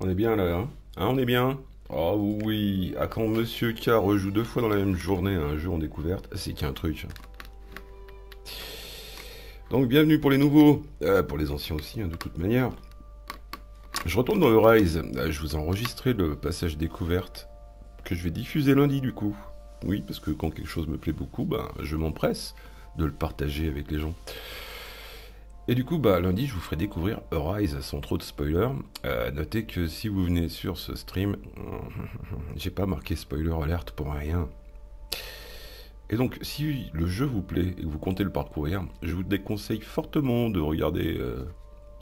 On est bien là, hein, hein On est bien Oh oui, à quand Monsieur K rejoue deux fois dans la même journée un jeu en découverte, c'est qu'il un truc. Donc bienvenue pour les nouveaux, euh, pour les anciens aussi, hein, de toute manière. Je retourne dans le Rise. Euh, je vous ai enregistré le passage découverte que je vais diffuser lundi du coup. Oui, parce que quand quelque chose me plaît beaucoup, ben, je m'empresse de le partager avec les gens. Et du coup, bah, lundi, je vous ferai découvrir Rise sans trop de spoilers. Euh, notez que si vous venez sur ce stream, j'ai pas marqué spoiler alerte pour rien. Et donc, si le jeu vous plaît et que vous comptez le parcourir, je vous déconseille fortement de regarder euh,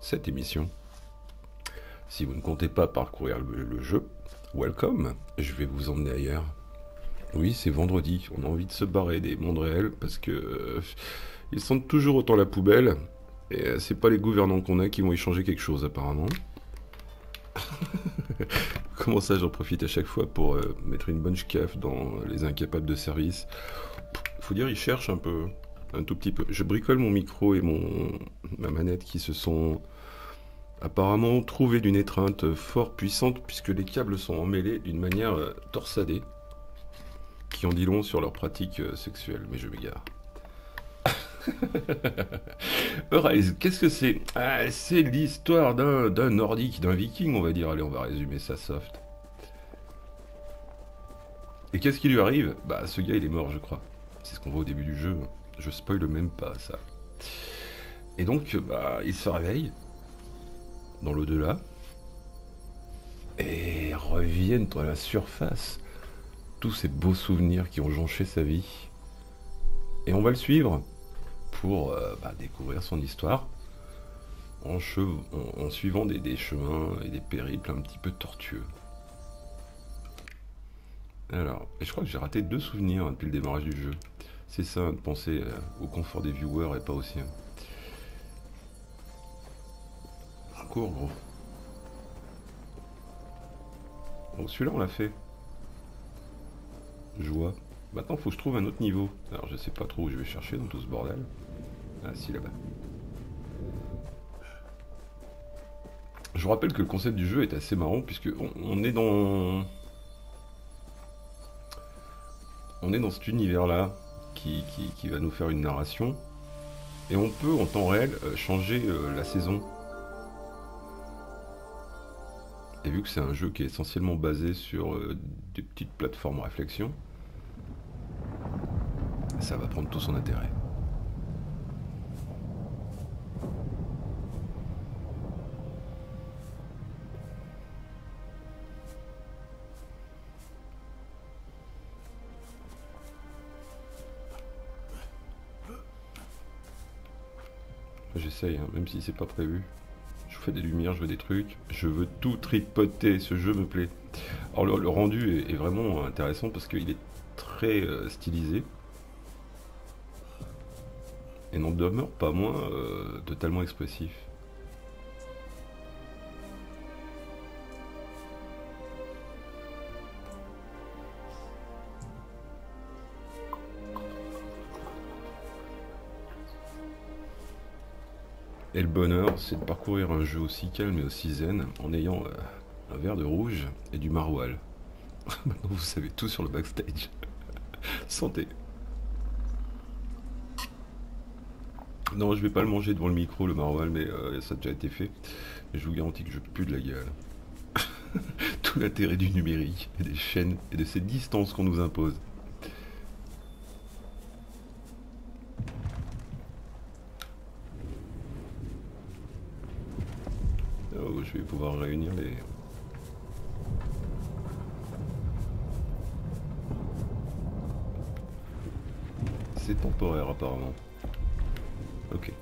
cette émission. Si vous ne comptez pas parcourir le, jeu, welcome, je vais vous emmener ailleurs. Oui, c'est vendredi, on a envie de se barrer des mondes réels parce que euh, ils sentent toujours autant la poubelle et euh, c'est pas les gouvernants qu'on a qui vont y changer quelque chose apparemment. Comment ça, j'en profite à chaque fois pour euh, mettre une bonne caf dans les incapables de service? Faut dire, ils cherchent un peu, un tout petit peu. Je bricole mon micro et mon ma manette qui se sont apparemment trouvés d'une étreinte fort puissante puisque les câbles sont emmêlés d'une manière euh, torsadée qui en dit long sur leur pratique sexuelle. Mais je m'égare. Qu'est-ce que c'est? Ah, C'est l'histoire d'un nordique, d'un viking, on va dire. Allez, on va résumer ça soft. Et qu'est-ce qui lui arrive? Bah, ce gars, il est mort, je crois. C'est ce qu'on voit au début du jeu. Je spoil même pas ça. Et donc, bah, il se réveille dans l'au-delà et reviennent à la surface tous ces beaux souvenirs qui ont jonché sa vie. Et on va le suivre pour euh, bah, découvrir son histoire en, suivant des, chemins et des périples un petit peu tortueux. Alors, je crois que j'ai raté deux souvenirs depuis le démarrage du jeu. C'est ça, de penser euh, au confort des viewers et pas aussi. sien. Cours, gros. Bon, celui-là, on l'a fait. Joie. Maintenant, faut que je trouve un autre niveau. Alors, je sais pas trop où je vais chercher dans tout ce bordel. Ah si, là-bas. Je vous rappelle que le concept du jeu est assez marrant puisque on, est dans... On est dans cet univers-là qui, va nous faire une narration. Et on peut en temps réel euh, changer euh, la saison. Et vu que c'est un jeu qui est essentiellement basé sur euh, des petites plateformes réflexion, ça va prendre tout son intérêt. Hein, même si c'est pas prévu. Je fais des lumières, je veux des trucs. Je veux tout tripoter. Ce jeu me plaît. Alors le, rendu est, vraiment intéressant parce qu'il est très euh, stylisé. Et n'en demeure pas moins euh, totalement expressif. Et le bonheur, c'est de parcourir un jeu aussi calme et aussi zen en ayant euh, un verre de rouge et du maroilles. Maintenant, vous savez tout sur le backstage. Santé. Non, je vais pas le manger devant le micro, le maroilles, mais euh, ça a déjà été fait. Je vous garantis que je pue de la gueule. tout l'intérêt du numérique et des chaînes et de ces distances qu'on nous impose. Ok.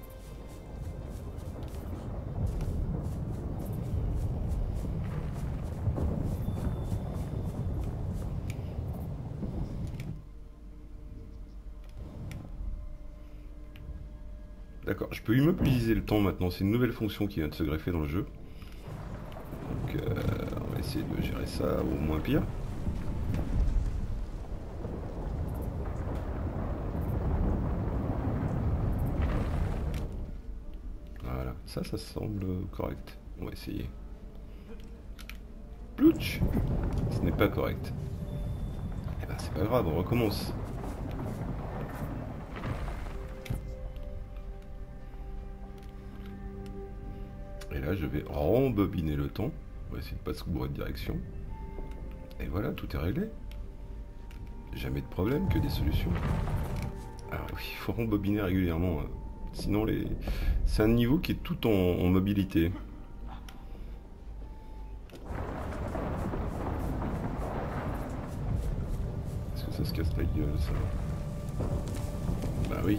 D'accord, je peux immobiliser le temps maintenant, c'est une nouvelle fonction qui vient de se greffer dans le jeu. Donc euh, on va essayer de gérer ça au moins pire. Voilà, ça, ça semble correct. On va essayer. Plouch Ce n'est pas correct. Eh ben c'est pas grave, on recommence. Et là je vais rembobiner le temps. On va essayer de pas se bourrer de direction. Et voilà, tout est réglé. Jamais de problème, que des solutions. Alors oui, il faut rembobiner régulièrement. Hein. Sinon, les... c'est un niveau qui est tout en mobilité. ça se casse la gueule, ça? Bah. Oui,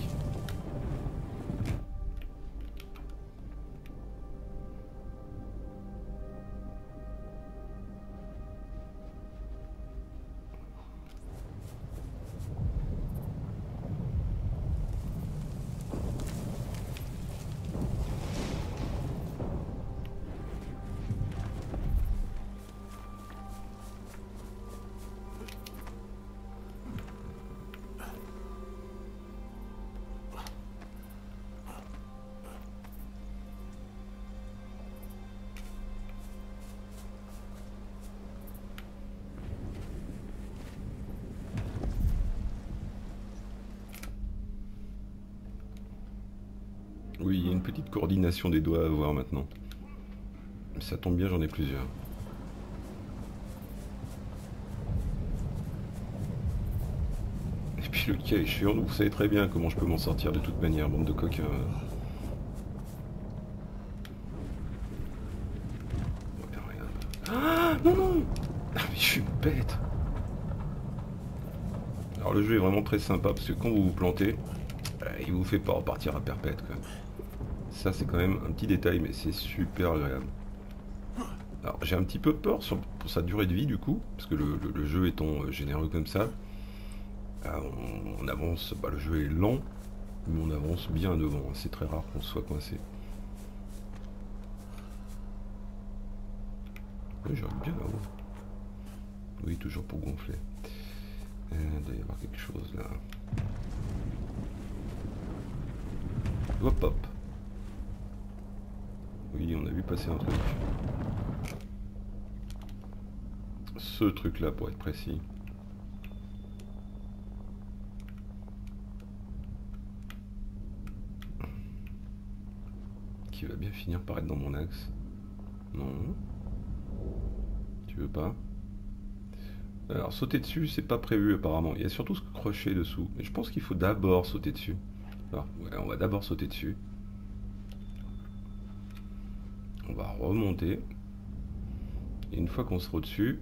coordination des doigts à voir maintenant. Ça tombe bien, j'en ai plusieurs. Et puis le cas échéant, vous savez très bien comment je peux m'en sortir de toute manière, bande de coquins. Ah non non ah, je suis bête Alors le jeu est vraiment très sympa parce que quand vous vous plantez, euh, il vous fait pas repartir à perpète. Ça, c'est quand même un petit détail, mais c'est super agréable. Alors, j'ai un petit peu peur pour sa durée de vie, du coup, parce que le, jeu étant euh, généreux comme ça, euh, on, avance, bah, le jeu est lent, mais on avance bien devant. C'est très rare qu'on soit coincé. Oui, j'arrive bien là-haut. Oui, toujours pour gonfler. Euh, il doit y avoir quelque chose là. Hop hop. Oui, on a vu passer un truc. Ce truc-là, pour être précis. Qui va bien finir par être dans mon axe. Non. Tu veux pas? Alors, sauter dessus, c'est pas prévu apparemment. Il y a surtout ce crochet dessous. Mais je pense qu'il faut d'abord sauter dessus. Alors, on va d'abord sauter dessus. On va remonter. Et une fois qu'on sera au-dessus,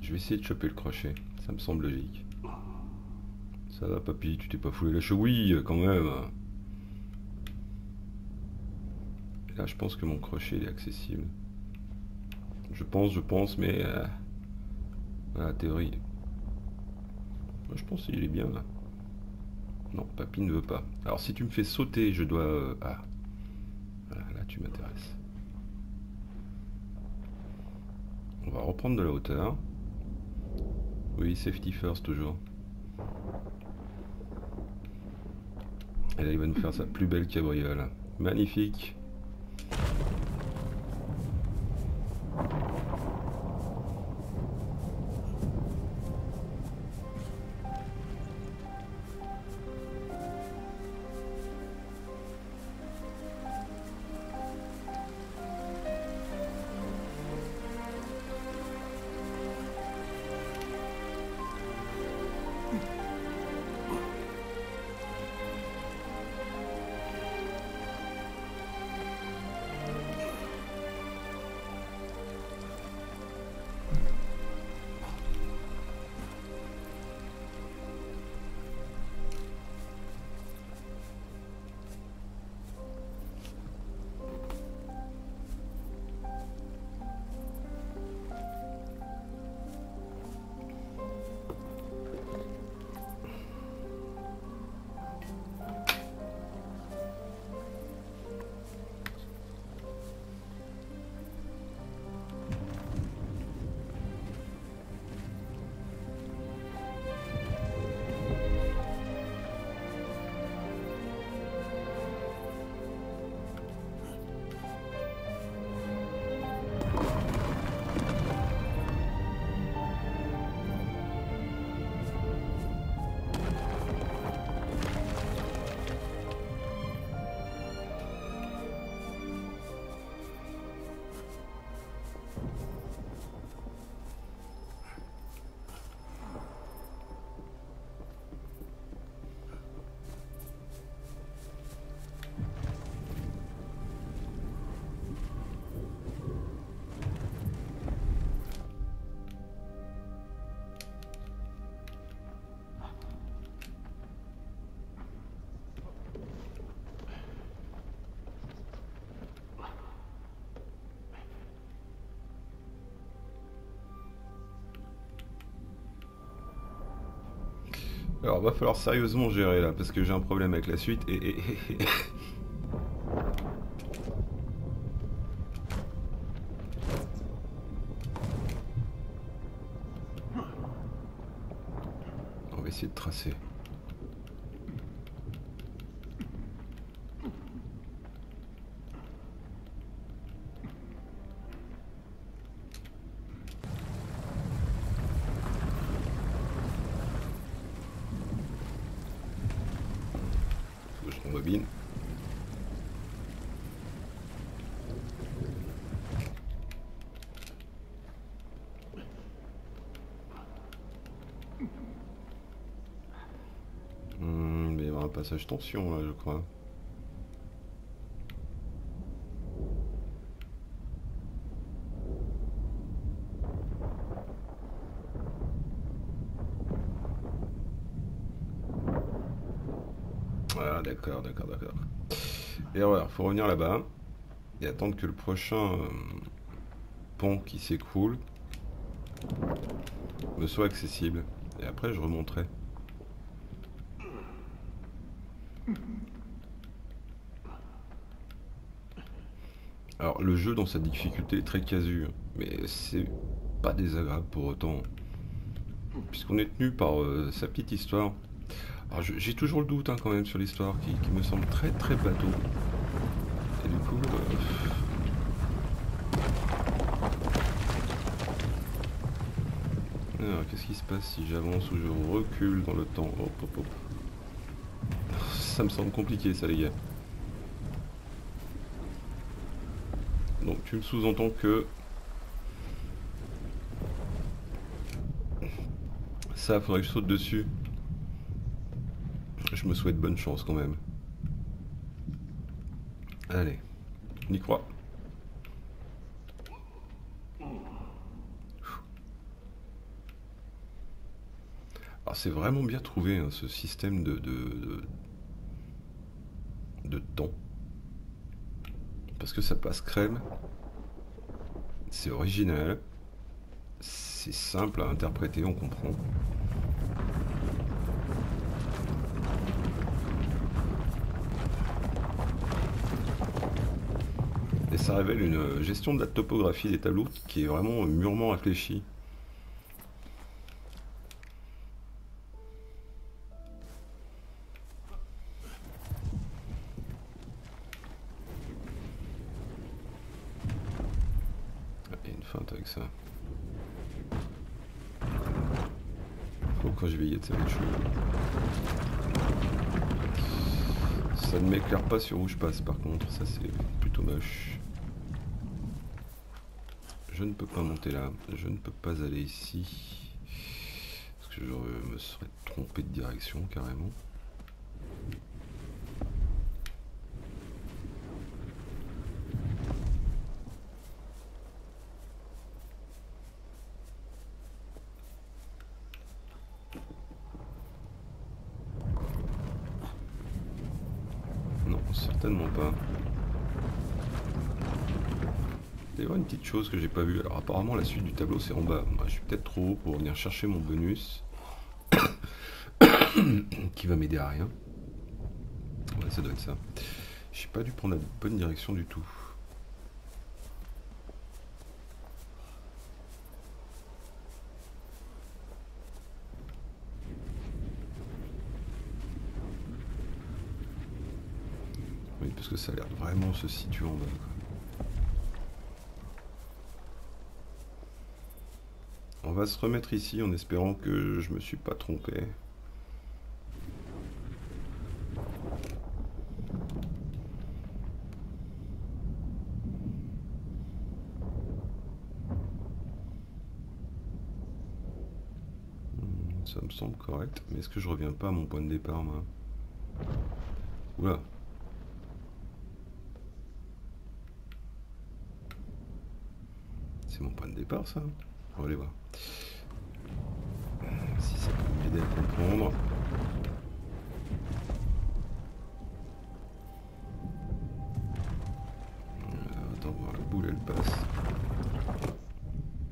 je vais essayer de choper le crochet. Ça me semble logique. Ça va, papy, tu t'es pas foulé la cheville quand même. là, je pense que mon crochet est accessible. Je pense, je pense, mais... Euh, la théorie. Moi, je pense qu'il est bien là. Non, papy ne veut pas. Alors, si tu me fais sauter, je dois... Euh, ah. là, tu m'intéresses. On va reprendre de la hauteur. Oui, safety first toujours. Et là, il va nous faire sa plus belle cabriole. Magnifique. Alors va falloir sérieusement gérer là, parce que j'ai un problème avec la suite et... On va essayer de tracer. Passage tension, là, je crois. Voilà, d'accord, d'accord, d'accord. Et voilà, faut revenir là-bas et attendre que le prochain euh, pont qui s'écroule me soit accessible. Et après, je remonterai. Alors le jeu dans sa difficulté est très casu, mais c'est pas désagréable pour autant. Puisqu'on est tenu par euh, sa petite histoire. Alors j'ai toujours le doute hein, quand même sur l'histoire qui, me semble très très bateau. Et du coup... Euh, alors qu'est-ce qui se passe si j'avance ou je recule dans le temps? Hop hop hop ça me semble compliqué ça les gars. Donc tu me sous-entends que ça faudrait que je saute dessus. Je me souhaite bonne chance quand même. Allez, on y croit. Alors c'est vraiment bien trouvé hein, ce système de temps. Parce que ça passe crème. C'est original. C'est simple à interpréter, on comprend. Et ça révèle une gestion de la topographie des tableaux qui est vraiment mûrement réfléchie. Ça ne m'éclaire pas sur où je passe par contre, ça c'est plutôt moche. Je ne peux pas monter là, je ne peux pas aller ici. Parce que je me serais trompé de direction carrément. Que j'ai pas vu. Alors apparemment la suite du tableau c'est en bas. Moi je suis peut-être trop haut pour venir chercher mon bonus. qui va m'aider à rien. Ouais ça doit être ça. J'ai pas dû prendre la bonne direction du tout. Oui parce que ça a l'air vraiment se situer en bas. On va se remettre ici en espérant que je me suis pas trompé. Hmm, ça me semble correct. Mais est-ce que je reviens pas à mon point de départ, moi? Oula. C'est mon point de départ, ça? On va aller voir. Si ça peut m'aider à comprendre. Euh, attends voir, la boule elle passe.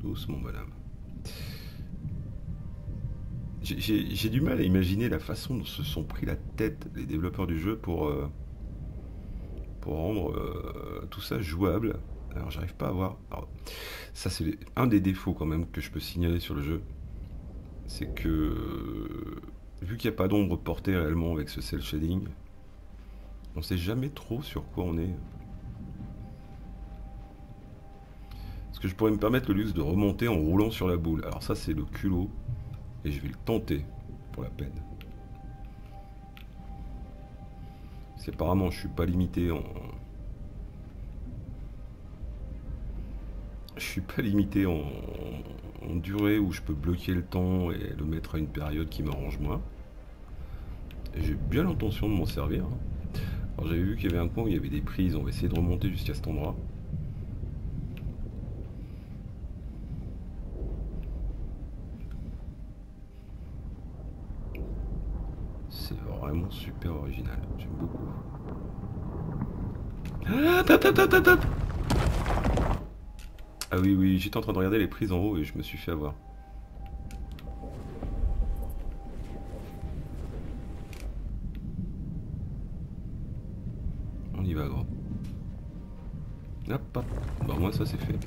Doucement madame. J'ai du mal à imaginer la façon dont se sont pris la tête les développeurs du jeu pour, euh, pour rendre euh, tout ça jouable. Alors j'arrive pas à voir. ça c'est un des défauts quand même que je peux signaler sur le jeu. C'est que vu qu'il n'y a pas d'ombre portée réellement avec ce cel shading, on sait jamais trop sur quoi on est. Est-ce que je pourrais me permettre le luxe de remonter en roulant sur la boule Alors ça c'est le culot. Et je vais le tenter pour la peine. Parce qu'apparemment je suis pas limité en... Je suis pas limité en... durée où je peux bloquer le temps et le mettre à une période qui m'arrange moins. Et j'ai bien l'intention de m'en servir. Hein. Alors j'avais vu qu'il y avait un coin où il y avait des prises, on va essayer de remonter jusqu'à cet endroit. super original. J'aime beaucoup. Ah oui, oui, j'étais en train de regarder les prises en haut et je me suis fait avoir. On y va, gros. Hop, hop. Bah, moi, ça, c'est fait.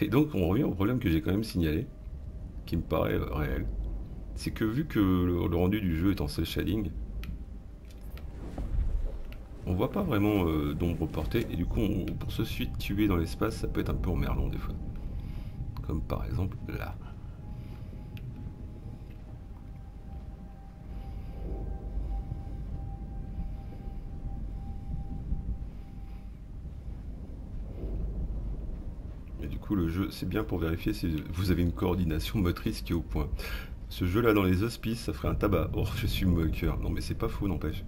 et donc, on revient au problème que j'ai quand même signalé, qui me paraît euh, réel c'est que vu que le, rendu du jeu est en cel shading, on voit pas vraiment euh, d'ombre portée et du coup pour se tuer dans l'espace ça peut être un peu emmerlant des fois. Comme par exemple là. Et du coup le jeu c'est bien pour vérifier si vous avez une coordination motrice qui est au point. Ce jeu-là dans les hospices, ça ferait un tabac. Oh, je suis moqueur. Non, mais c'est pas faux, n'empêche.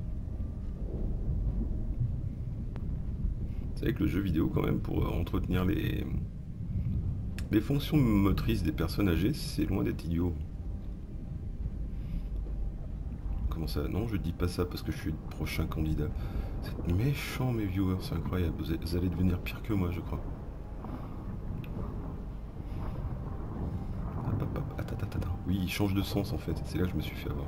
Que le jeu vidéo, quand même, pour euh, entretenir les, les fonctions motrices des personnes âgées, c'est loin d'être idiot. Comment ça? Non, je dis pas ça parce que je suis le prochain candidat. C'est méchant, mes viewers, c'est incroyable. Vous allez devenir pire que moi, je crois. Oui, il change de sens en fait. C'est là que je me suis fait avoir.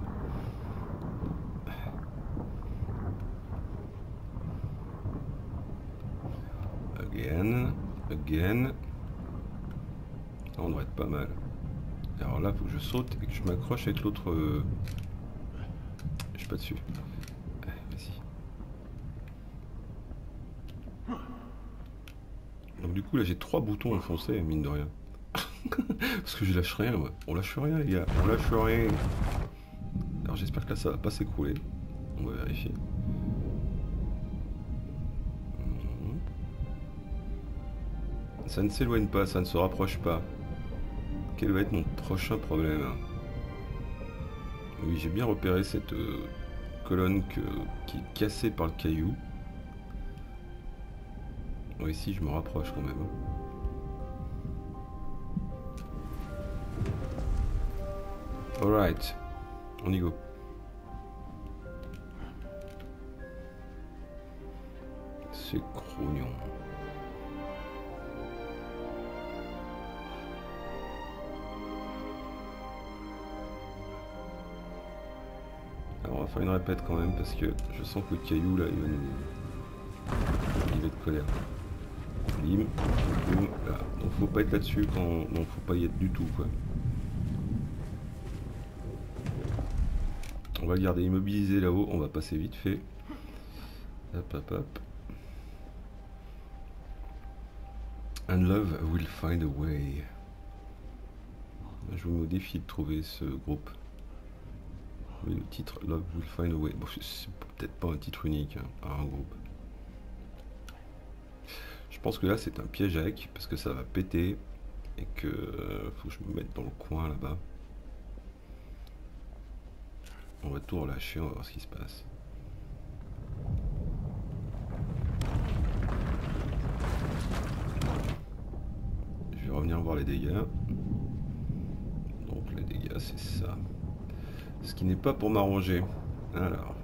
Again. On devrait être pas mal. Alors là, faut que je saute et que je m'accroche avec l'autre... Euh, je suis pas dessus. Vas-y. Donc du coup, là, j'ai trois boutons enfoncés, mine de rien. Parce que je lâche rien, On lâche rien, les gars. On lâche rien. Alors j'espère que là, ça va pas s'écrouler. On va vérifier. Ça ne s'éloigne pas, ça ne se rapproche pas. Quel va être mon prochain problème? Oui, j'ai bien repéré cette euh, colonne qui est cassée par le caillou. Ici, je me rapproche quand même. Hein. Alright, on y go. C'est crognon. Une répète quand même parce que je sens que le caillou là il va nous... Il va être colère. Là. Donc faut pas être là-dessus quand... Non faut pas y être du tout quoi. On va le garder immobilisé là-haut, on va passer vite fait. Hop, hop, hop. And love will find a way. Je vous mets de trouver ce groupe. Le titre Love will find a way. Bon, c'est peut-être pas un titre unique, hein, un groupe. Je pense que là c'est un piège avec parce que ça va péter et que euh, faut que je me mette dans le coin là-bas. On va tout relâcher, on va voir ce qui se passe. Je vais revenir voir les dégâts. Donc les dégâts c'est ça. Ce qui n'est pas pour m'arranger. Alors,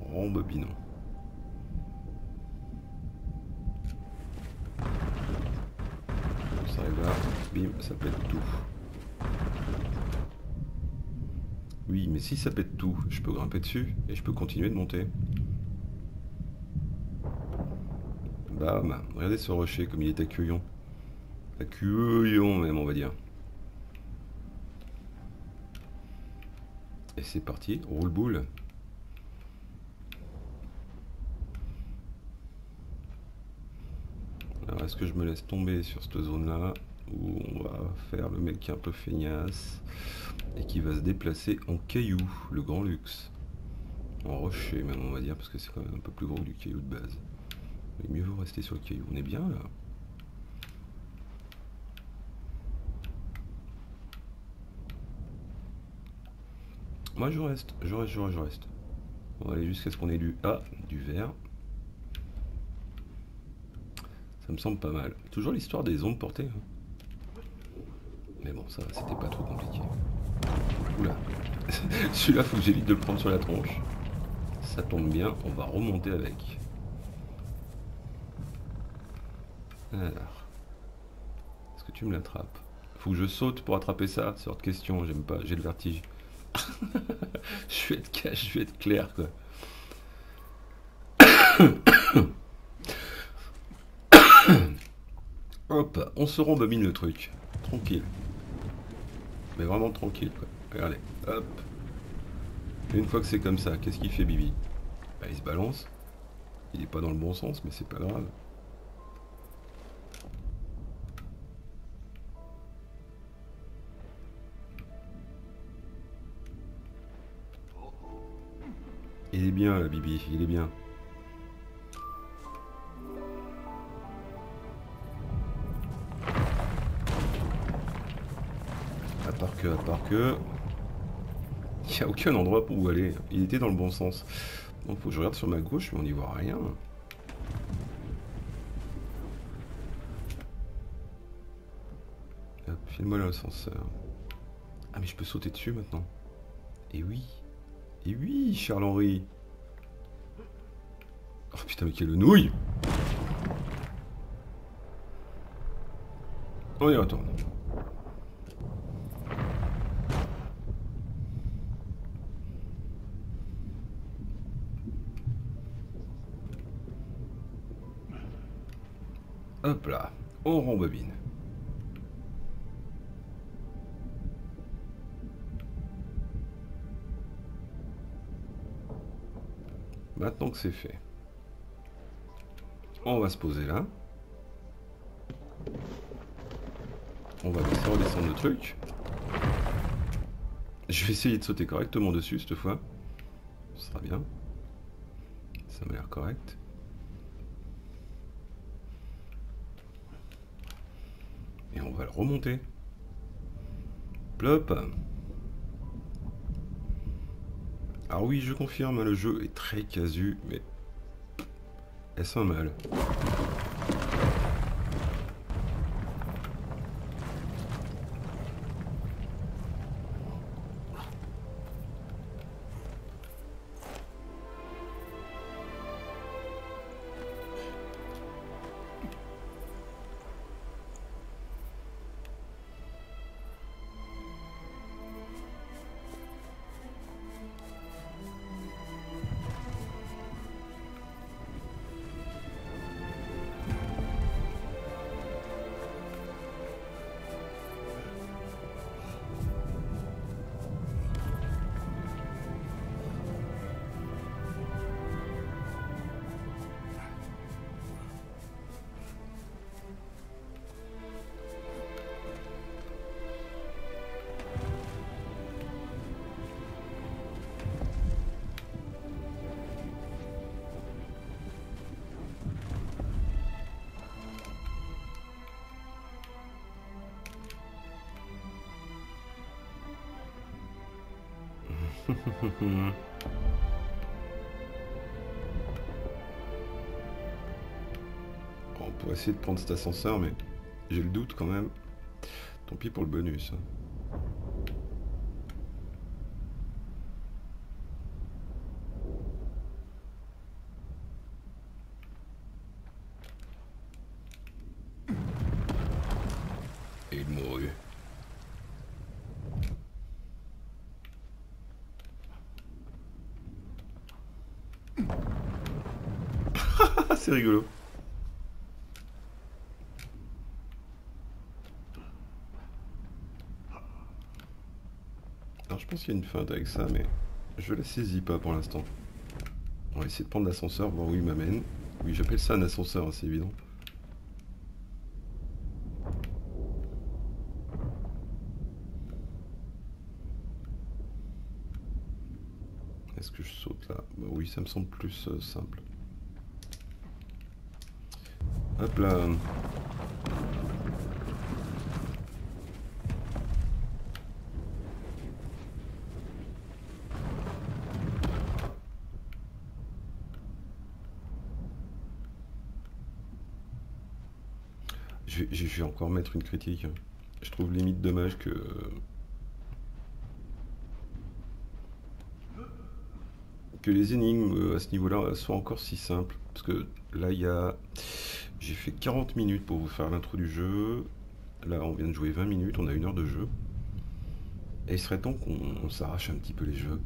rembobinons. Ça arrive là, bim, ça pète tout. oui, mais si ça pète tout, je peux grimper dessus et je peux continuer de monter. Bam Regardez ce rocher comme il est accueillant. Accueillant même, on va dire. Et c'est parti, roule boule. Alors est-ce que je me laisse tomber sur cette zone là où on va faire le mec qui est un peu feignasse et qui va se déplacer en caillou, le grand luxe? En rocher même on va dire parce que c'est quand même un peu plus gros que du caillou de base. Mais mieux vaut rester sur le caillou, on est bien là. Moi je reste, je reste, je reste, je reste. On va aller jusqu'à ce qu'on ait du... Ah, du vert. Ça me semble pas mal. Toujours l'histoire des ondes portées. Hein. Mais bon, ça, c'était pas trop compliqué. Oula. Celui-là, faut que j'évite de le prendre sur la tronche. Ça tombe bien, on va remonter avec. Alors. Est-ce que tu me l'attrapes? Faut que je saute pour attraper ça de question, j'aime pas, j'ai le vertige. je vais être cash, je vais être clair quoi. Hop, on se rembobine le truc. Tranquille. Mais vraiment tranquille. Regardez, hop. une fois que c'est comme ça, qu'est-ce qu'il fait Bibi? Bah, Il se balance. Il n'est pas dans le bon sens, mais c'est pas grave. Il est bien, là, Bibi, il est bien. À part que, à part que... Il n'y a aucun endroit pour où aller. Il était dans le bon sens. Donc faut que je regarde sur ma gauche, mais on n'y voit rien. File-moi l'ascenseur. Ah mais je peux sauter dessus maintenant. Et oui. Et oui, Charles-Henri. Oh putain, mais quelle nouille On y retourne. Hop là, on rembobine. Maintenant que c'est fait, on va se poser là. On va laisser redescendre le truc. Je vais essayer de sauter correctement dessus cette fois. Ce sera bien. Ça m'a l'air correct. Et on va le remonter. Plop. Alors oui, je confirme, le jeu est très casu, mais est-ce un mal On pourrait essayer de prendre cet ascenseur, mais j'ai le doute quand même. Tant pis pour le bonus. Hein. Et il mourut. c'est rigolo. Alors je pense qu'il y a une feinte avec ça, mais je la saisis pas pour l'instant. On va essayer de prendre l'ascenseur, voir où il m'amène. Oui, j'appelle ça un ascenseur, hein, c'est évident. Est-ce que je saute là? Bah Oui, ça me semble plus euh, simple. Hop là. Je vais, encore mettre une critique. Je trouve limite dommage que que les énigmes euh, à ce niveau-là soient encore si simples. Parce que là, il y a... J'ai fait 40 minutes pour vous faire l'intro du jeu. Là, on vient de jouer 20 minutes, on a une heure de jeu. Et il serait temps qu'on s'arrache un petit peu les jeux.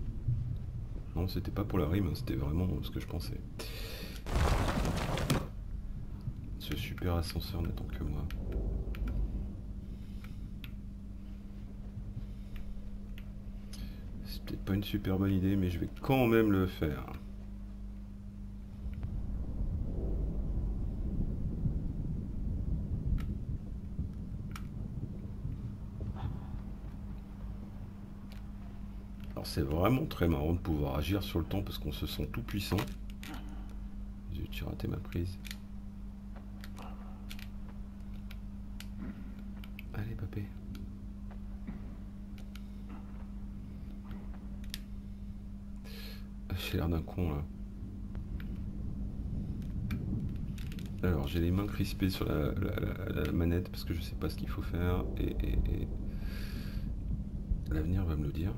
Non, c'était pas pour la rime, hein, c'était vraiment ce que je pensais. Ce super ascenseur n'attend que moi. peut-être pas une super bonne idée, mais je vais quand même le faire. C'est vraiment très marrant de pouvoir agir sur le temps parce qu'on se sent tout puissant. J'ai raté ma prise. Allez papé. J'ai l'air d'un con là. Alors j'ai les mains crispées sur la, manette parce que je sais pas ce qu'il faut faire et, l'avenir va me le dire.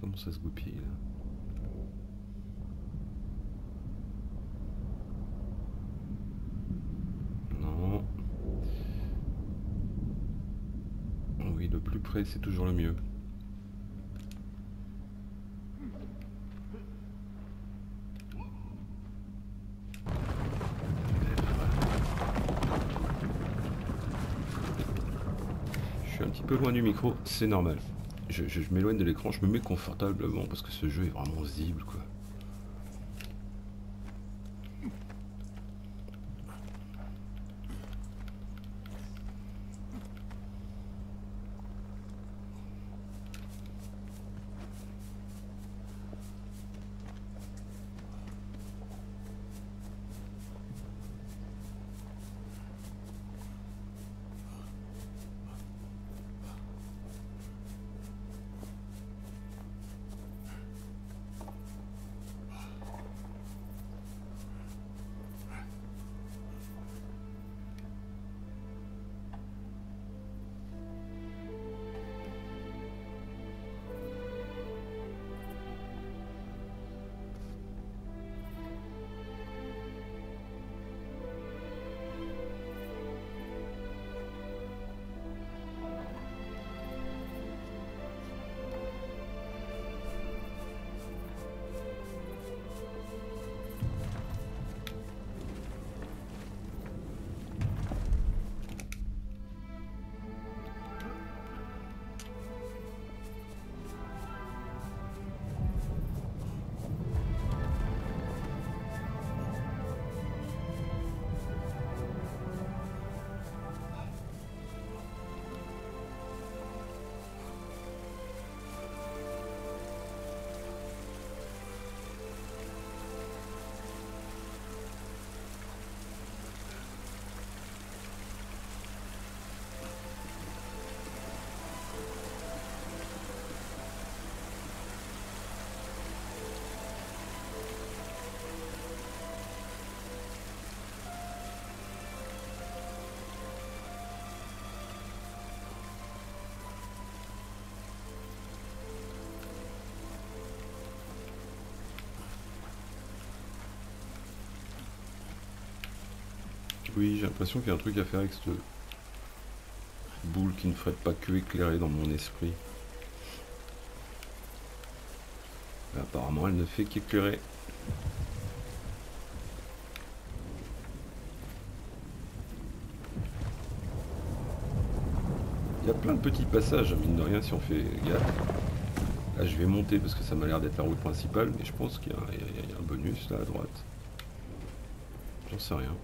Comment ça se goupille là Non. Oui, le plus près, c'est toujours le mieux. Je suis un petit loin du micro, c'est normal je, m'éloigne de l'écran, je me mets confortablement parce que ce jeu est vraiment visible quoi. Oui, j'ai l'impression qu'il y a un truc à faire avec cette boule qui ne ferait pas que éclairer dans mon esprit. apparemment, elle ne fait qu'éclairer. Il y a plein de petits passages, mine de rien, si on fait gaffe. Là, je vais monter parce que ça m'a l'air d'être la route principale, mais je pense qu'il y, a un bonus là à droite. J'en sais rien.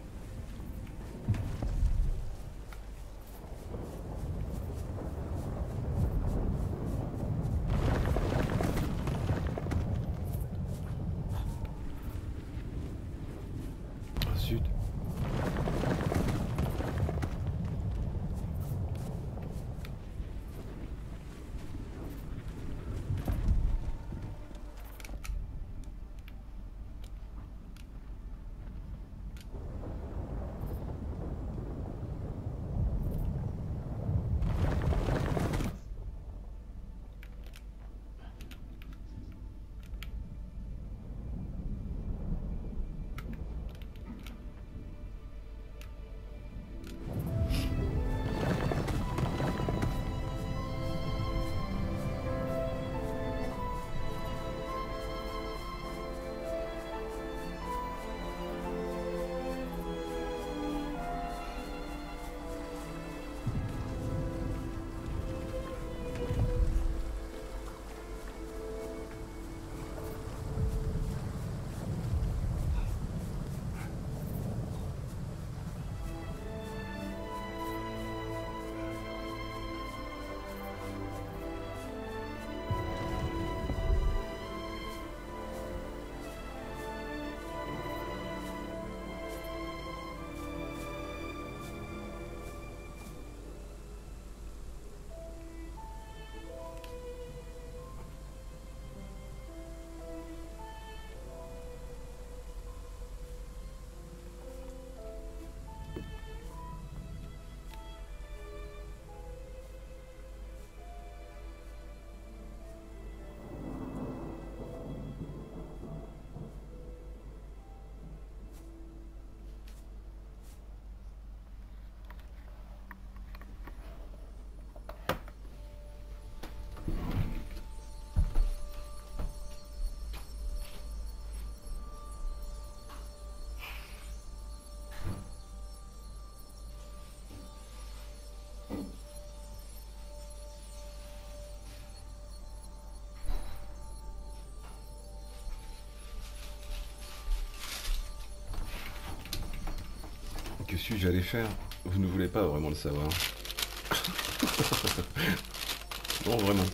Que suis-je allé faire? Vous ne voulez pas vraiment le savoir. non, vraiment.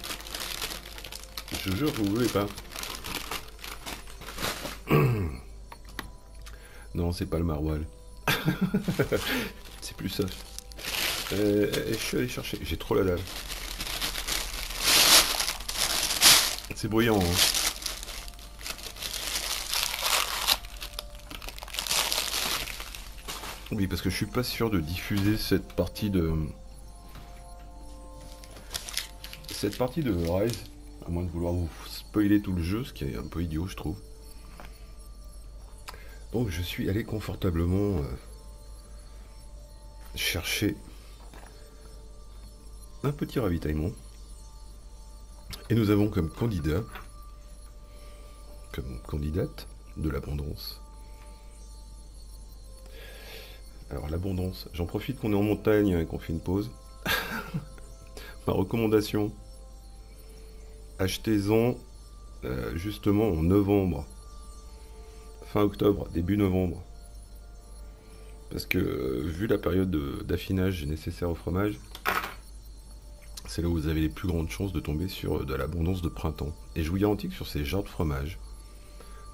Je jure que vous ne voulez pas. non, c'est pas le maroilles. c'est plus ça. Euh, je suis allé chercher. J'ai trop la dalle. C'est bruyant. Hein. Parce que je suis pas sûr de diffuser cette partie de... Cette partie de Rise, à moins de vouloir vous spoiler tout le jeu, ce qui est un peu idiot, je trouve. Donc je suis allé confortablement euh, chercher un petit ravitaillement. Et nous avons comme candidat, comme candidate de l'abondance, alors l'abondance, j'en profite qu'on est en montagne et qu'on fait une pause. Ma recommandation, achetez-en euh, justement en novembre, fin octobre, début novembre. Parce que euh, vu la période d'affinage nécessaire au fromage, c'est là où vous avez les plus grandes chances de tomber sur euh, de l'abondance de printemps. Et je vous garantis que sur ces genres de fromage,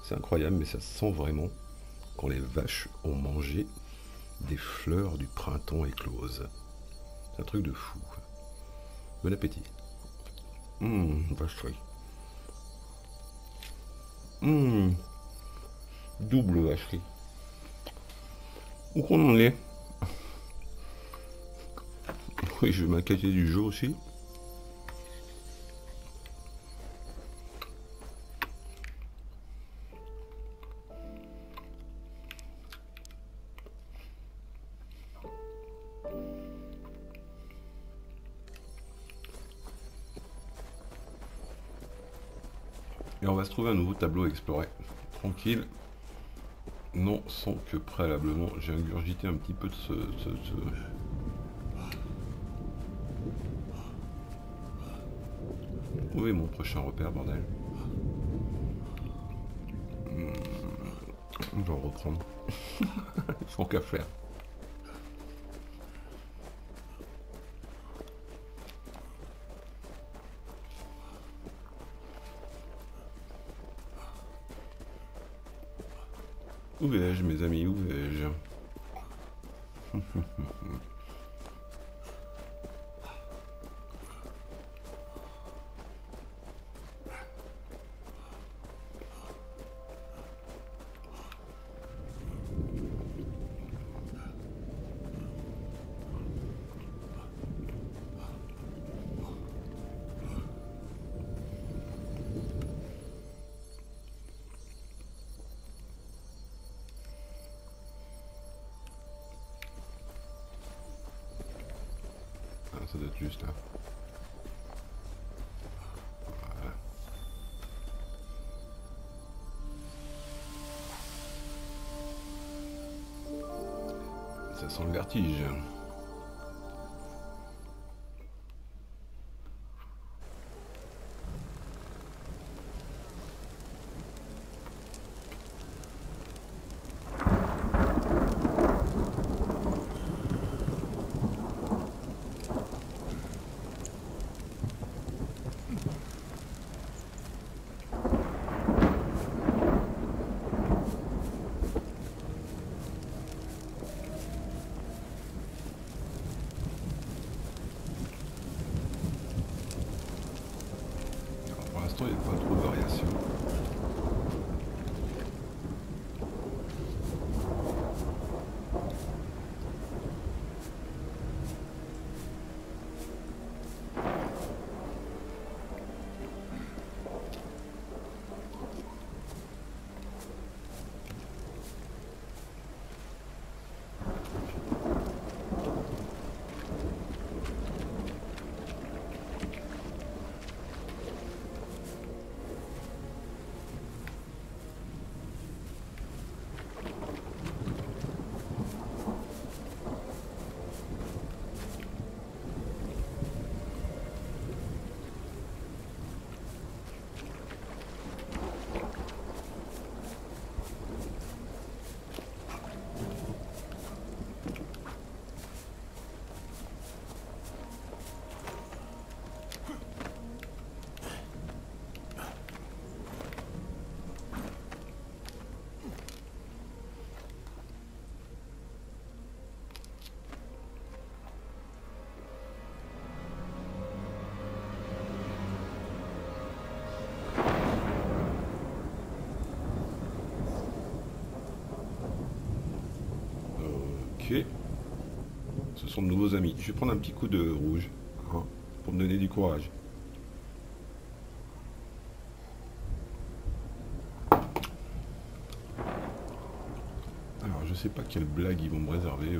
c'est incroyable, mais ça sent vraiment quand les vaches ont mangé des fleurs du printemps écloses. C'est un truc de fou. Bon appétit. Hum, vacherie. Hum, double vacherie. Où qu'on en est? Oui, je vais m'inquiéter du jeu aussi. Un nouveau tableau à explorer. Tranquille. Non, sans que préalablement j'ai ingurgité un petit peu de ce... Où est mon prochain repère, bordel hmm, On va reprendre. Sans qu'à faire. Où vais-je, mes amis Où vais-je? Ça sent le vertige. il n'y a pas trop de variation. Ce sont de nouveaux amis. Je vais prendre un petit coup de rouge hein, pour me donner du courage. Alors, je sais pas quelle blague ils vont me réserver.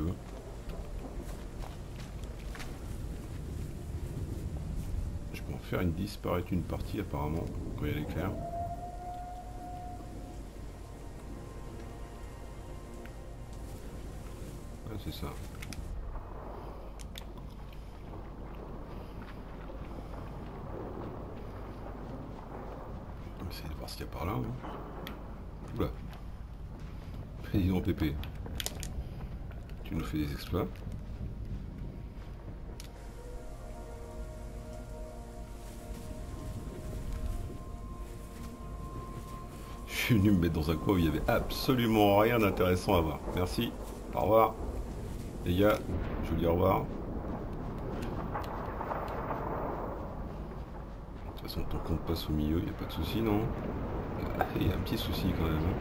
Je peux en faire une disparaître une partie, apparemment, quand il y a. c'est ça. On va essayer de voir ce qu'il y a par là. Hein. Oula. Président Pépé. Tu nous fais des exploits. Je suis venu me mettre dans un coin où il n'y avait absolument rien d'intéressant à voir. Merci. Au revoir. Les gars, je vous dis au revoir. De toute façon, ton compte passe au milieu, il n'y a pas de souci, non? Il y a un petit souci quand même. Hein.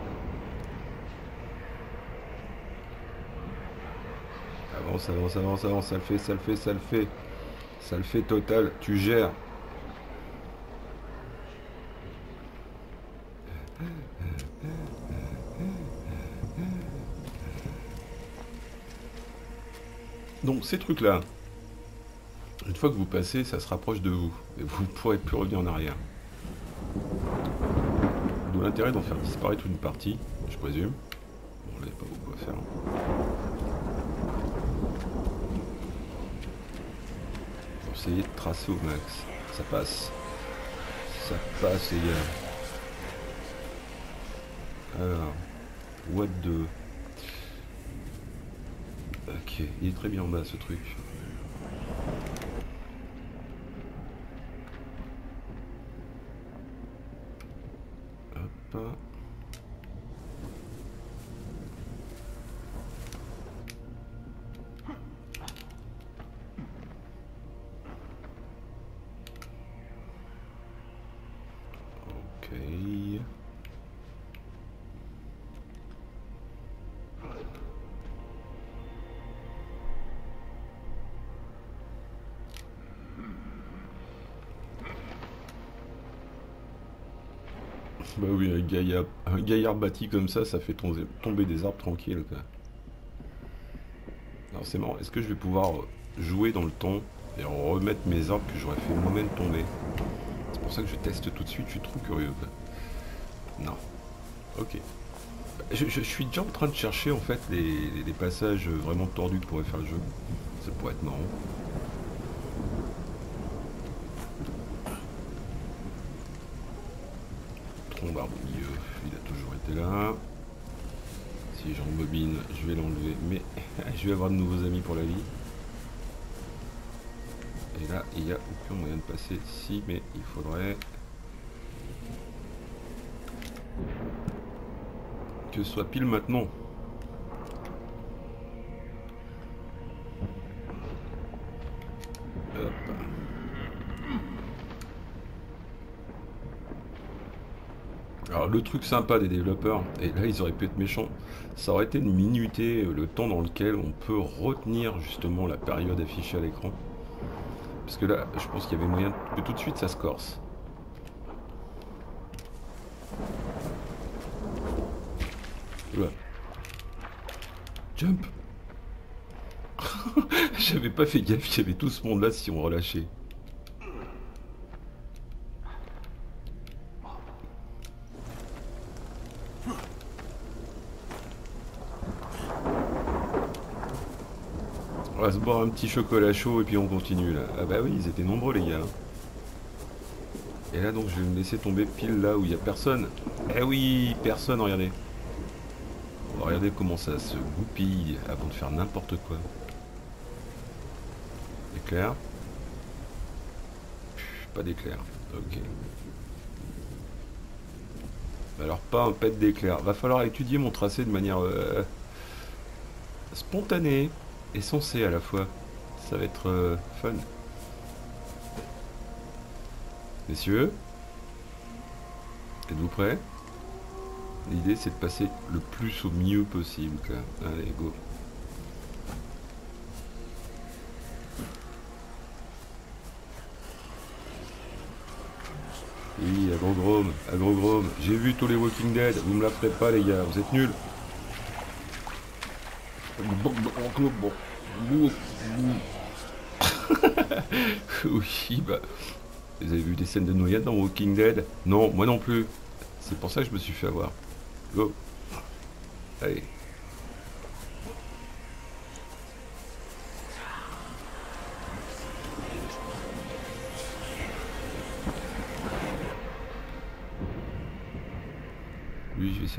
Avance, avance, avance, avance, ça le fait, ça le fait, ça le fait. Ça le fait total, tu gères. Donc ces trucs-là, une fois que vous passez, ça se rapproche de vous. Et vous ne pourrez plus revenir en arrière. l'intérêt d'en faire disparaître une partie, je présume. Bon, là, il n'y a pas beaucoup à faire. Pour essayer de tracer au max. Ça passe. Ça passe, les gars. Alors, what de... Il est très bien en bas ce truc. Bah oui, un gaillard, un gaillard bâti comme ça, ça fait tomber, des arbres tranquilles. Quoi. C'est marrant, est-ce que je vais pouvoir jouer dans le temps et remettre mes arbres que j'aurais fait moi-même tomber? C'est pour ça que je teste tout de suite, je suis trop curieux. Non. Ok. Je, suis déjà en train de chercher en fait les passages vraiment tordus que pourrait faire le jeu. Ça pourrait être marrant. Tronc d'arbre au milieu, il a toujours été là. Si j'en bobine, je vais l'enlever, mais je vais avoir de nouveaux amis pour la vie. Et là, il n'y a aucun moyen de passer. Si, mais il faudrait que ce soit pile maintenant. Le truc sympa des développeurs, et là ils auraient pu être méchants, ça aurait été de minuter le temps dans lequel on peut retenir justement la période affichée à l'écran. Parce que là, je pense qu'il y avait moyen que tout de suite ça se corse. Jump J'avais pas fait gaffe, il y avait tout ce monde là si on relâchait. Va se boire un petit chocolat chaud et puis on continue là. Ah bah oui, ils étaient nombreux les gars. Et là donc je vais me laisser tomber pile là où il y a personne. Eh oui, personne, regardez. Regarder comment ça se goupille avant de faire n'importe quoi. Éclair. Pas d'éclair. Ok. Alors pas un pet d'éclair. Va falloir étudier mon tracé de manière euh, spontanée et sensée à la fois. Ça va être euh, fun. Messieurs, êtes-vous prêts? L'idée c'est de passer le plus au mieux possible. quoi. Allez, go. Oui, Agrogrom, Agrogrom, j'ai vu tous les Walking Dead, vous me la ferez pas les gars, vous êtes nuls. oui, bah. Vous avez vu des scènes de noyade dans Walking Dead? Non, moi non plus. C'est pour ça que je me suis fait avoir. Go. Allez.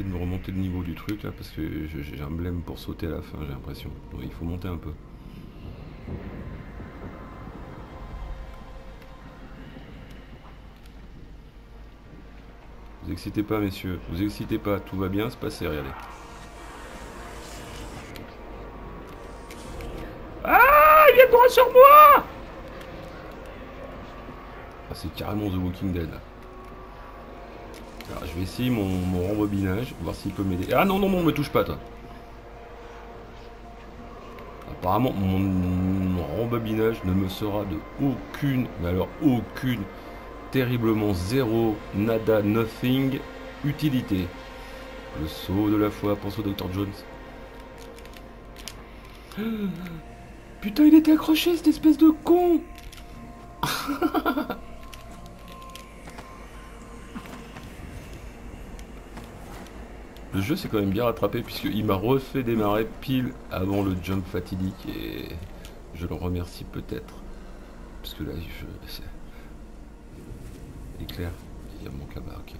De me remonter le niveau du truc là parce que j'ai un blême pour sauter à la fin, j'ai l'impression. Donc, il faut monter un peu. Vous excitez pas, messieurs. Vous excitez pas. Tout va bien se passer, regardez. Ah Il vient droit sur moi Ah, c'est carrément The Walking Dead. là. Vais mon, rembobinage, voir s'il peut m'aider. Ah non, non, non, me touche pas, toi. Apparemment, mon, mon rembobinage ne me sera de aucune, mais alors aucune, terriblement zéro, nada, nothing, utilité. Le saut de la foi, pense au Dr. Jones. Putain, il était accroché, cette espèce de con Le jeu s'est quand même bien rattrapé puisqu'il m'a refait démarrer pile avant le jump fatidique et je le remercie peut-être. Parce que là, je... Éclair, il y a mon là ok.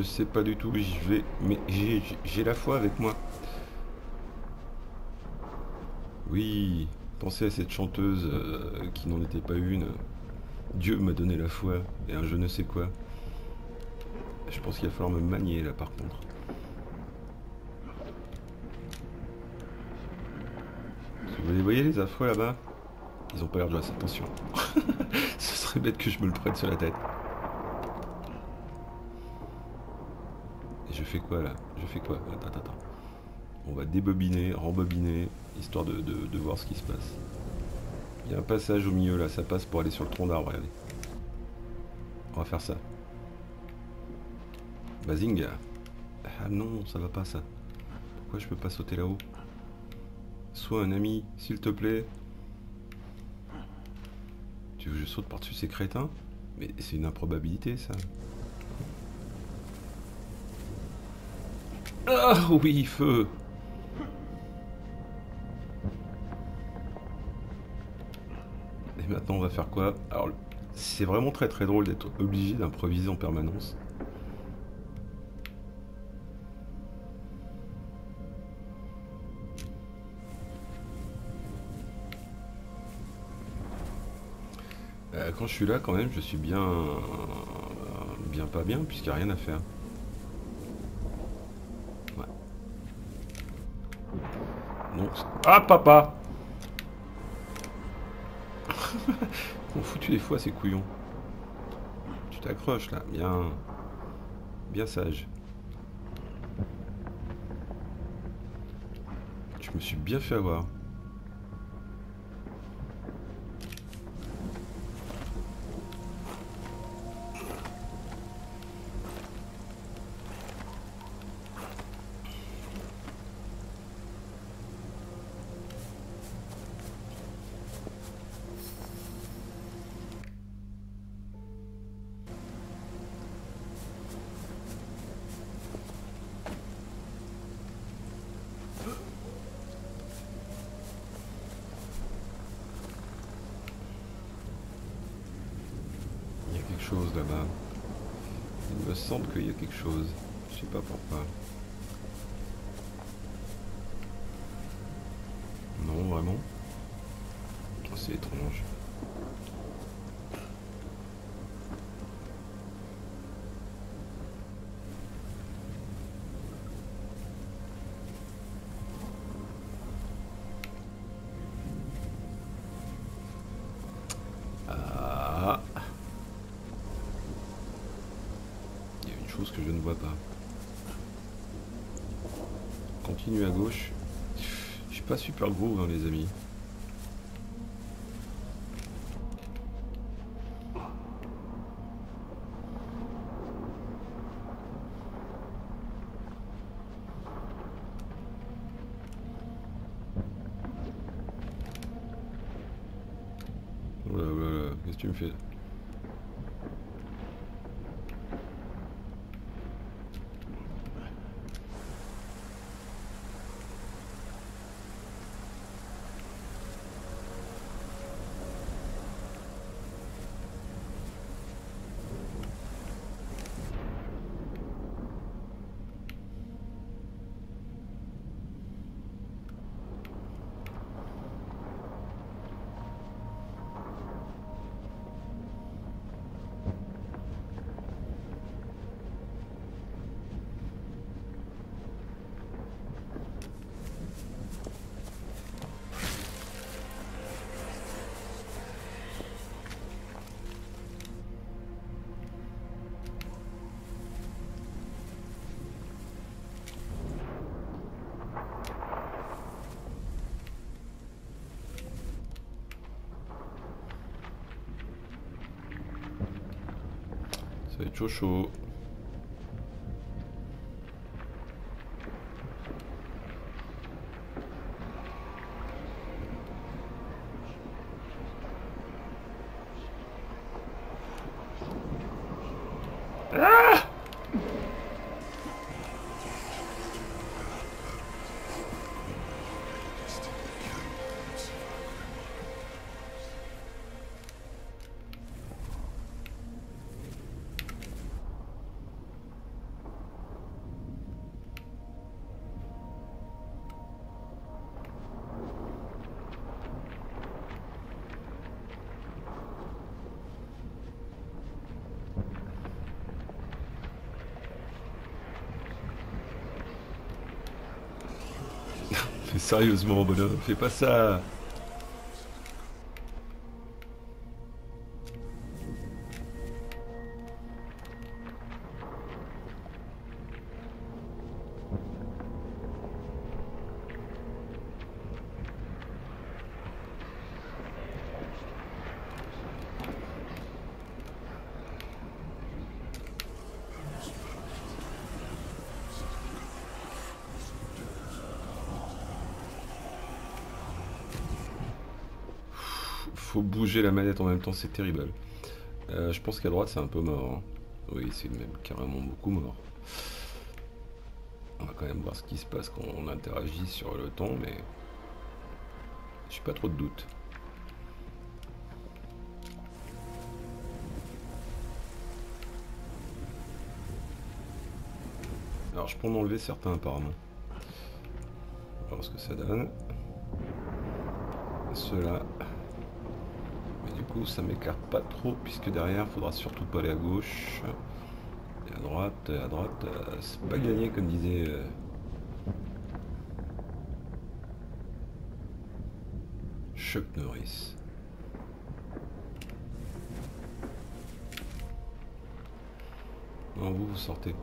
Je sais pas du tout je vais, mais j'ai la foi avec moi. Oui, pensez à cette chanteuse euh, qui n'en était pas une. Dieu m'a donné la foi et un je ne sais quoi. Je pense qu'il va falloir me manier là par contre. Vous les voyez les affreux là-bas? Ils ont pas l'air de assez attention. Ce serait bête que je me le prenne sur la tête. Je fais quoi là? Je fais quoi? Attends. On va débobiner, rembobiner, histoire de, voir ce qui se passe. Il y a un passage au milieu là, ça passe pour aller sur le tronc d'arbre, regardez. On va faire ça. Bazing. Ah non, ça va pas ça. Pourquoi je peux pas sauter là-haut? Sois un ami, s'il te plaît. Tu veux que je saute par-dessus ces crétins? Mais c'est une improbabilité ça. Ah oui, feu Et maintenant on va faire quoi? Alors c'est vraiment très très drôle d'être obligé d'improviser en permanence. Euh, quand je suis là quand même je suis bien bien pas bien puisqu'il n'y a rien à faire. Ah, papa On foutu des fois ces couillons. Tu t'accroches là, bien... Bien sage. Je me suis bien fait avoir. Là-bas. Il me semble qu'il y a quelque chose. Je sais pas pourquoi. Non, vraiment? C'est étrange. que je ne vois pas. Continue à Je suis pas super gros, hein, les amis. Va Sérieusement, bonhomme, fais pas ça la manette en même temps, c'est terrible. Euh, je pense qu'à droite c'est un peu mort. Hein. Oui, c'est même carrément beaucoup mort. On va quand même voir ce qui se passe quand on interagit sur le ton, mais suis pas trop de doute. Alors je peux en enlever certains apparemment. On va voir ce que ça donne. Ceux-là, coup ça m'écarte pas trop puisque derrière faudra surtout pas aller à gauche. Et à droite à droite euh, c'est pas gagné comme disait euh, Chuck Norris. Non vous vous sortez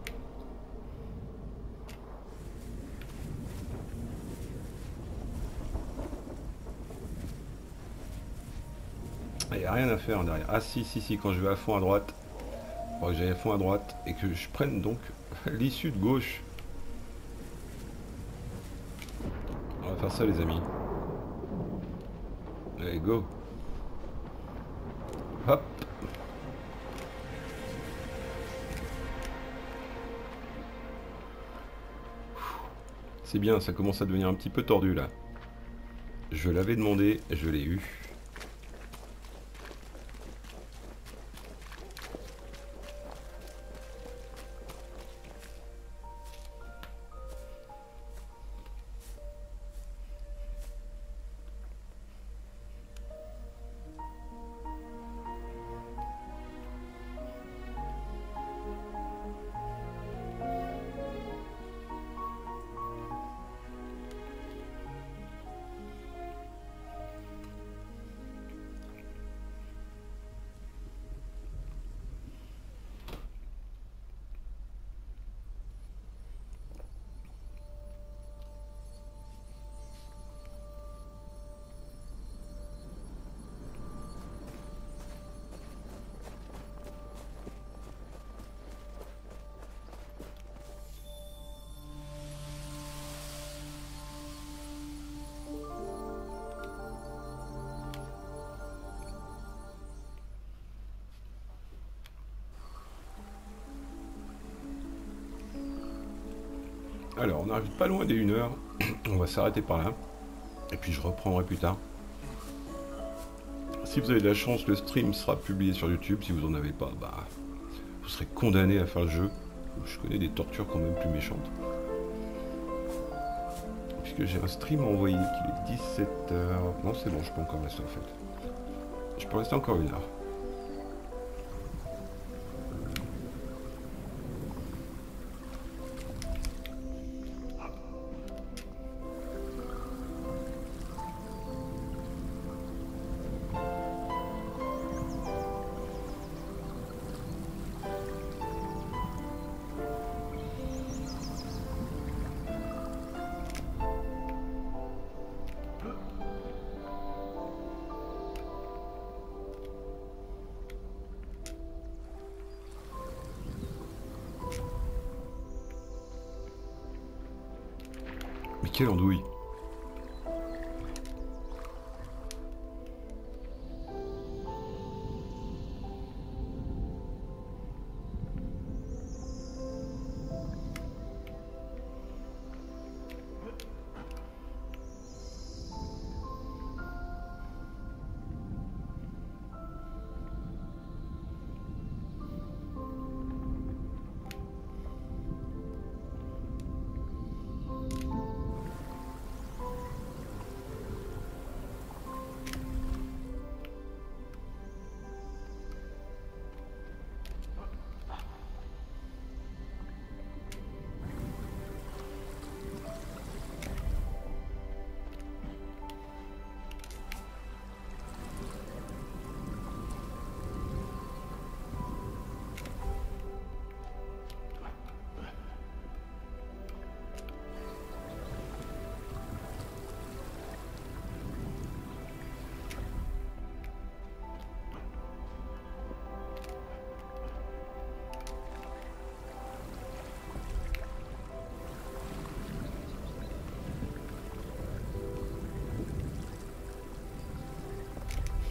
rien à faire derrière. Ah si, si, si, quand je vais à fond à droite, que j'aille à fond à droite et que je prenne donc l'issue de gauche. On va faire ça les amis. Allez, go. Hop. C'est bien, ça commence à devenir un petit peu tordu là. Je l'avais demandé, je l'ai eu. Pas loin des 1 heure. on va s'arrêter par là. Et puis je reprendrai plus tard. Si vous avez de la chance, le stream sera publié sur YouTube. Si vous n'en avez pas, bah, vous serez condamné à faire le jeu. Je connais des tortures quand même plus méchantes. Puisque j'ai un stream envoyé qui est 17h. Non, c'est bon, je peux encore rester en fait. Je peux rester encore une heure. Mais quelle andouille.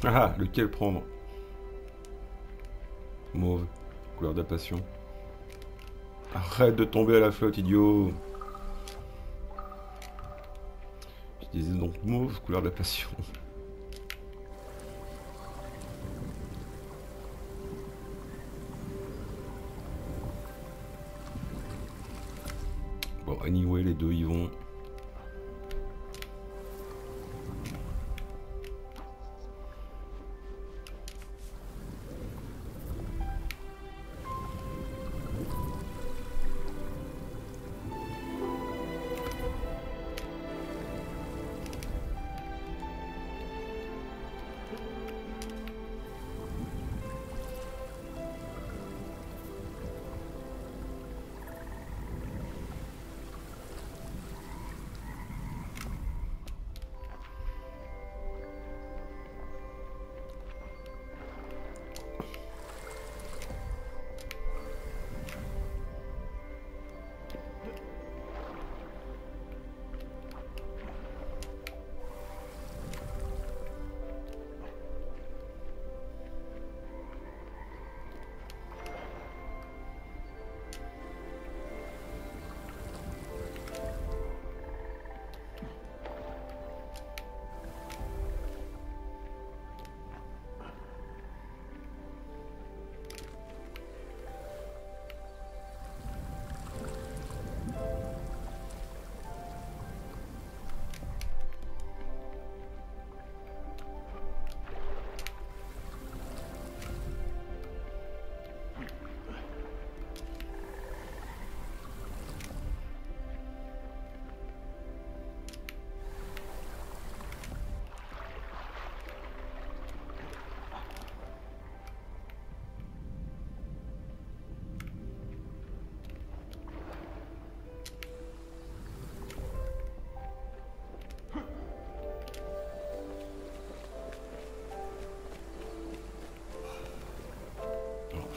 Ah, lequel prendre? Mauve, couleur de la passion. Arrête de tomber à la flotte, idiot Je disais donc mauve, couleur de la passion.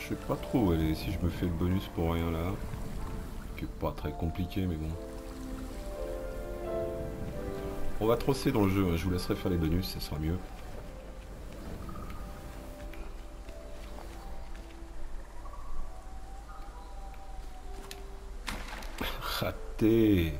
Sais pas trop si je me fais le bonus pour rien là. Qui est pas très compliqué mais bon. On va trosser dans le jeu, hein. je vous laisserai faire les bonus, ça sera mieux. Raté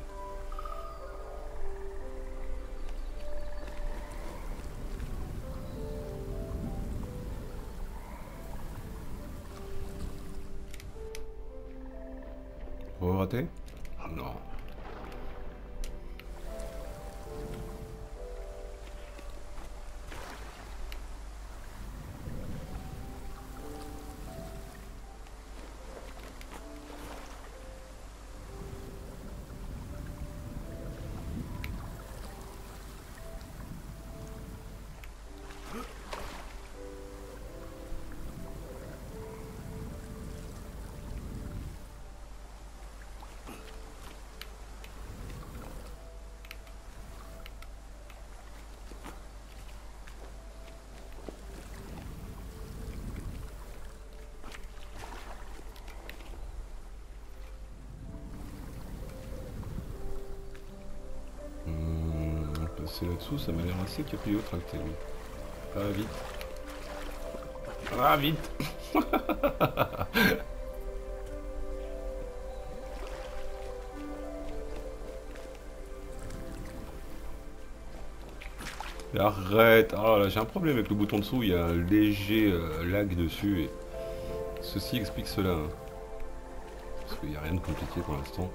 passer là-dessous, ça m'a l'air assez capillotracté lui. Ah vite. Ah vite Arrête Ah là, j'ai un problème avec le bouton dessous, il y a un léger euh, lag dessus et ceci explique cela. Hein. Parce qu'il n'y a rien de compliqué pour l'instant.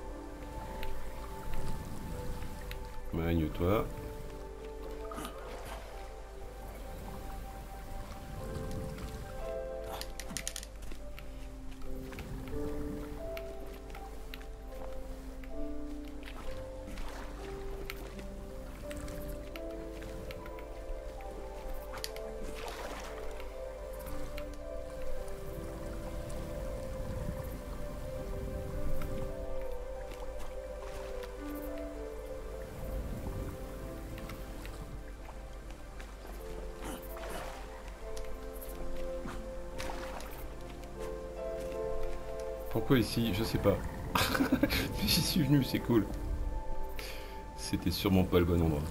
Magne-toi. Ici? Je sais pas. J'y suis venu, c'est cool. C'était sûrement pas le bon endroit.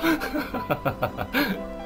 ハハハハ。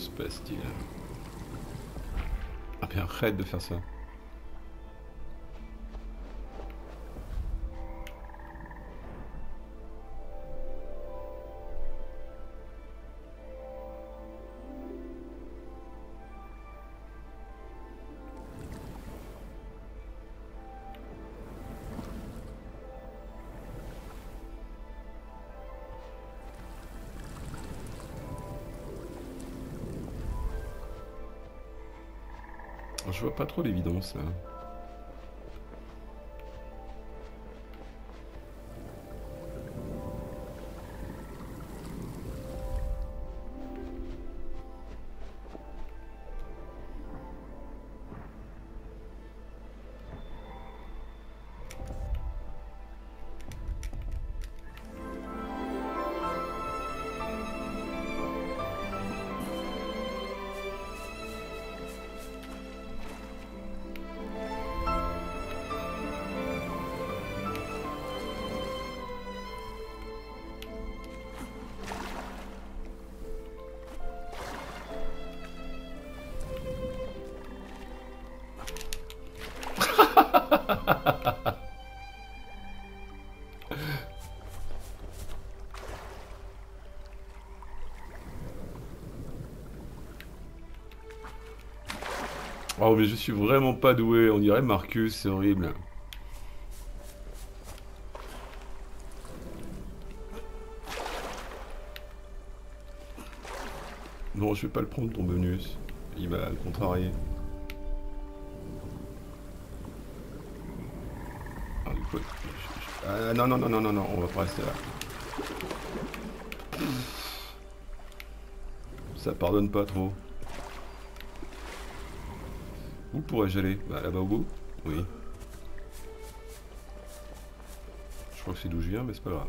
Se passe-t-il Ah bien arrête de faire ça. Je vois pas trop l'évidence là. Oh mais je suis vraiment pas doué, on dirait Marcus, c'est horrible. Non, je vais pas le prendre ton bonus. Il va le contrarier. Ah, ah, non, non, non, non, non, non, on va pas rester là. Ça pardonne pas trop. Où pourrais-je aller Bah là-bas au bout Oui. Je crois que c'est d'où je viens, mais c'est pas grave.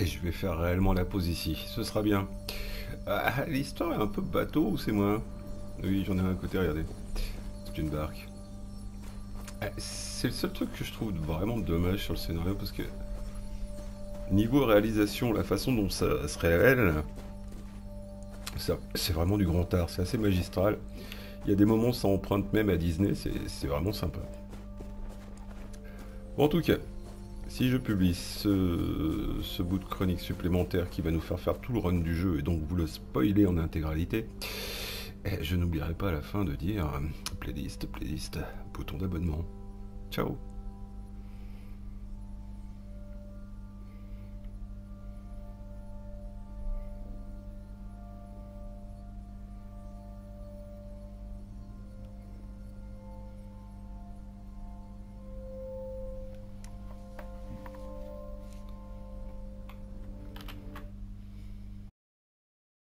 Et je vais faire réellement la pause ici. Ce sera bien. Ah, L'histoire est un peu bateau ou c'est moi Oui, j'en ai un à côté, regardez. C'est une barque. Ah, c'est le seul truc que je trouve vraiment dommage sur le scénario parce que niveau réalisation, la façon dont ça se révèle, c'est vraiment du grand art, c'est assez magistral. Il y a des moments ça emprunte même à Disney, c'est vraiment sympa. Bon, en tout cas, si je publie ce, bout de chronique supplémentaire qui va nous faire faire tout le run du jeu et donc vous le spoiler en intégralité, eh, je n'oublierai pas à la fin de dire playlist, playlist, bouton d'abonnement. Ciao